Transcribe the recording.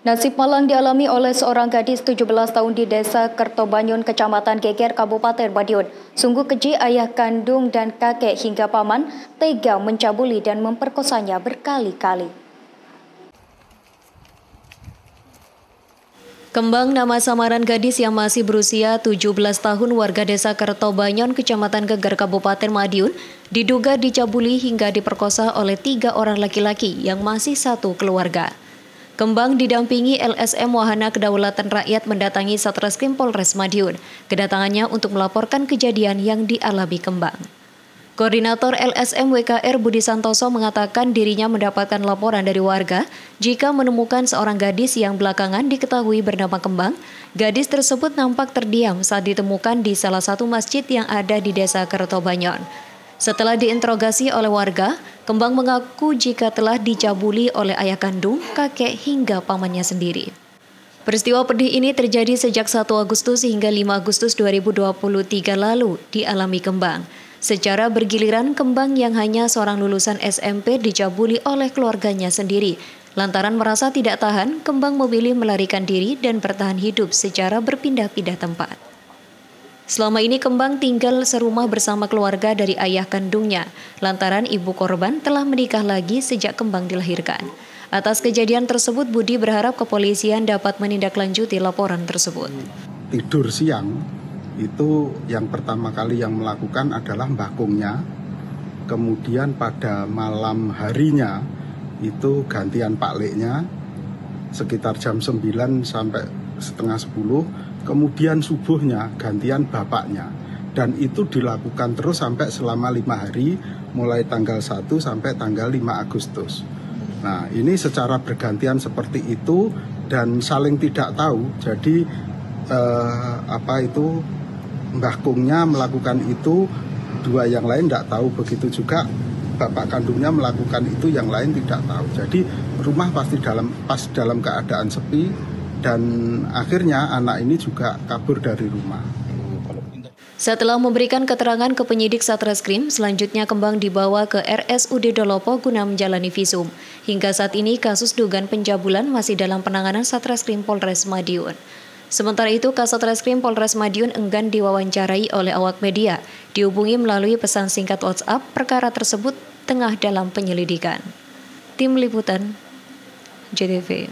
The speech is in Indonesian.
Nasib malang dialami oleh seorang gadis 17 tahun di desa Kertobanyun, Kecamatan Geger, Kabupaten Madiun. Sungguh keji ayah kandung dan kakek hingga paman tega mencabuli dan memperkosanya berkali-kali. Kembang nama samaran gadis yang masih berusia 17 tahun warga desa Kertobanyon, Kecamatan Geger, Kabupaten Madiun, diduga dicabuli hingga diperkosa oleh tiga orang laki-laki yang masih satu keluarga. Kembang didampingi LSM Wahana Kedaulatan Rakyat mendatangi Satreskrim Polres Madiun. Kedatangannya untuk melaporkan kejadian yang dialami Kembang. Koordinator LSM WKR Budi Santoso mengatakan dirinya mendapatkan laporan dari warga jika menemukan seorang gadis yang belakangan diketahui bernama Kembang. Gadis tersebut nampak terdiam saat ditemukan di salah satu masjid yang ada di desa Kertobanyon. Setelah diinterogasi oleh warga, Kembang mengaku jika telah dicabuli oleh ayah kandung, kakek hingga pamannya sendiri. Peristiwa pedih ini terjadi sejak 1 Agustus hingga 5 Agustus 2023 lalu dialami Kembang. Secara bergiliran, Kembang yang hanya seorang lulusan SMP dicabuli oleh keluarganya sendiri. Lantaran merasa tidak tahan, Kembang memilih melarikan diri dan bertahan hidup secara berpindah-pindah tempat. Selama ini Kembang tinggal serumah bersama keluarga dari ayah kandungnya, lantaran ibu korban telah menikah lagi sejak Kembang dilahirkan. Atas kejadian tersebut, Budi berharap kepolisian dapat menindaklanjuti laporan tersebut. Tidur siang itu yang pertama kali yang melakukan adalah mbakungnya. Kemudian pada malam harinya itu gantian Pak Leknya sekitar jam 9 sampai setengah 10 kemudian subuhnya gantian bapaknya. Dan itu dilakukan terus sampai selama lima hari mulai tanggal 1 sampai tanggal 5 Agustus. Nah ini secara bergantian seperti itu dan saling tidak tahu. Jadi eh, apa itu Mbah Kungnya melakukan itu dua yang lain tidak tahu. Begitu juga bapak kandungnya melakukan itu yang lain tidak tahu. Jadi rumah pasti dalam pas dalam keadaan sepi dan akhirnya anak ini juga kabur dari rumah. Setelah memberikan keterangan ke penyidik Satreskrim, selanjutnya Kembang dibawa ke RSUD Dolopo guna menjalani visum. Hingga saat ini kasus dugaan pencabulan masih dalam penanganan Satreskrim Polres Madiun. Sementara itu, Kasat Reskrim Polres Madiun enggan diwawancarai oleh awak media. Dihubungi melalui pesan singkat WhatsApp, perkara tersebut tengah dalam penyelidikan. Tim Liputan, JTV.